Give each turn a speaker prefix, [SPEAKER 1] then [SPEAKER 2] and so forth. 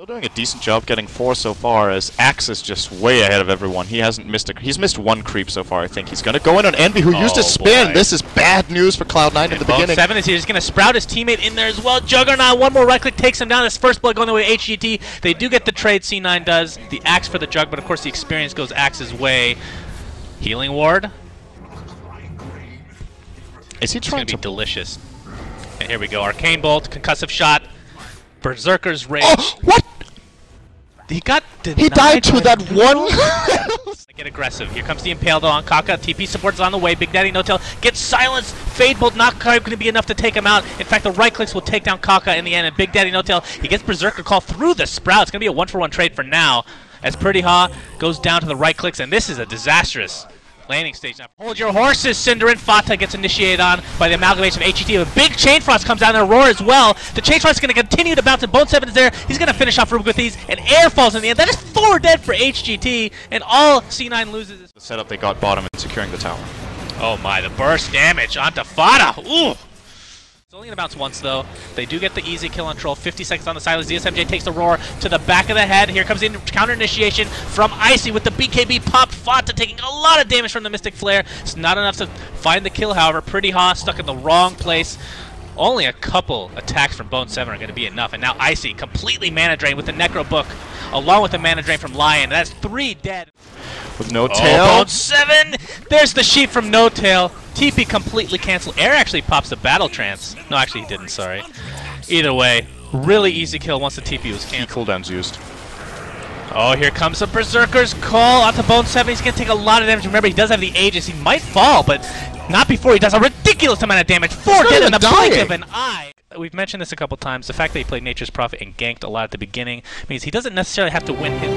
[SPEAKER 1] Still doing a decent job getting four so far, as Axe is just way ahead of everyone. He hasn't missed a he's missed one creep so far. I think he's gonna go in on Envy, who used
[SPEAKER 2] Oh,
[SPEAKER 1] his spin.
[SPEAKER 2] boy.
[SPEAKER 1] This is bad news for Cloud9 in the beginning.
[SPEAKER 2] Seven is here. He's going to sprout his teammate in there as well. Juggernaut, one more right click takes him down. This first blood going the way HGT. They do get the trade. C9 does the axe for the jug, but of course the experience goes Axe's way. Healing ward.
[SPEAKER 1] Is he
[SPEAKER 2] going
[SPEAKER 1] trying
[SPEAKER 2] to
[SPEAKER 1] to?
[SPEAKER 2] be delicious. And here we go. Arcane bolt, concussive shot, Berserker's rage.
[SPEAKER 1] Oh?
[SPEAKER 2] He got
[SPEAKER 1] He died to that
[SPEAKER 2] the-
[SPEAKER 1] one.
[SPEAKER 2] Get aggressive. Here comes the Impaled on Kaka. TP support's on the way. Big Daddy No Tail gets silenced. Fade Bolt not quite going to be enough to take him out. In fact, the right clicks will take down Kaka in the end. And Big Daddy No Tail, he gets Berserker Call through the Sprout. It's going to be a one for one trade for now. As Pretty Ha goes down to the right clicks, and this is a disastrous landing stage. Now, hold your horses. Cinderin Fata gets initiated on by the amalgamation of HGT. A big Chain Frost comes down and Roar as well. The Chain Frost is going to continue to bounce, and Bone 7 is there. He's going to finish off Rubik with these, and Air falls in the end. That is four dead for HGT, and all C9 loses is
[SPEAKER 1] the setup they got bottom and securing the tower.
[SPEAKER 2] Oh my, the burst damage onto Fata. Ooh. It's only gonna bounce once though. They do get the easy kill on Troll. 50 seconds on the side. ZSMJ takes the roar to the back of the head. Here comes the counter initiation from Icy with the BKB pop. Fata taking a lot of damage from the Mystic Flare. It's not enough to find the kill, however. Pretty Haw stuck in the wrong place. Only a couple attacks from Bone 7 are going to be enough. And now Icy completely mana drain with the Necro Book, along with the mana drain from Lion. That's three dead.
[SPEAKER 1] With no
[SPEAKER 2] Oh,
[SPEAKER 1] tail.
[SPEAKER 2] Bone 7! There's the sheep from No Tail. TP completely canceled. Air actually pops the Battle Trance. No, actually he didn't, sorry. Either way, really easy kill once the TP was
[SPEAKER 1] Key
[SPEAKER 2] canceled.
[SPEAKER 1] cooldowns used.
[SPEAKER 2] Oh, here comes the Berserker's Call onto Bone 7. He's going to take a lot of damage. Remember, he does have the Aegis. He might fall, but not before he does a ridiculous amount of damage. Four dead in the blink of an eye. We've mentioned this a couple times. The fact that he played Nature's Prophet and ganked a lot at the beginning means he doesn't necessarily have to win his...